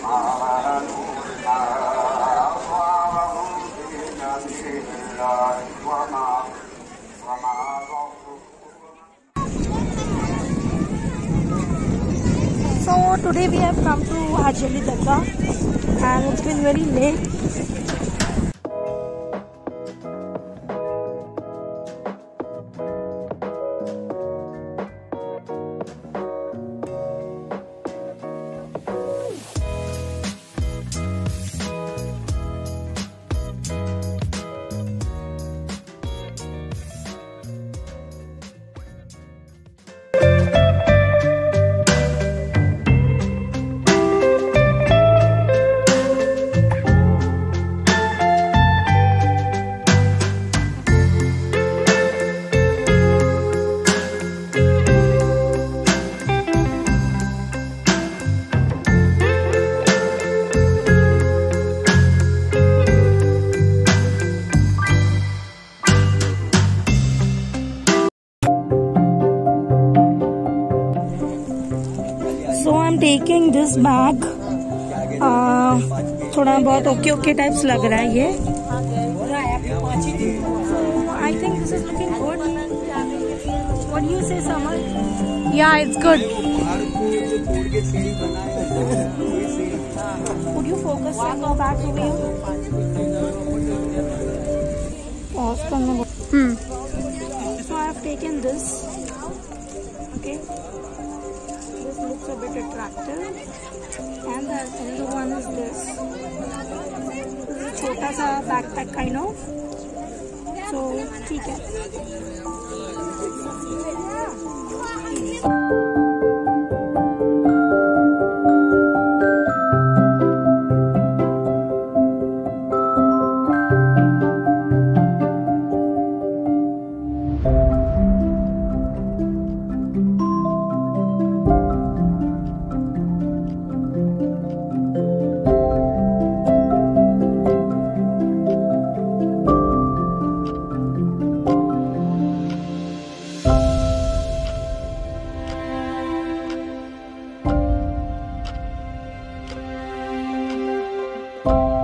So today we have come to Haji Ali Dargah and it's been very late. So I am taking this bag थोड़ा बहुत okay okay types लग रहा है ये। Good one you focus hmm this This looks a bit attractive. And the other one is this. This is a छोटा सा backpack kind of. So ठीक है. Bye.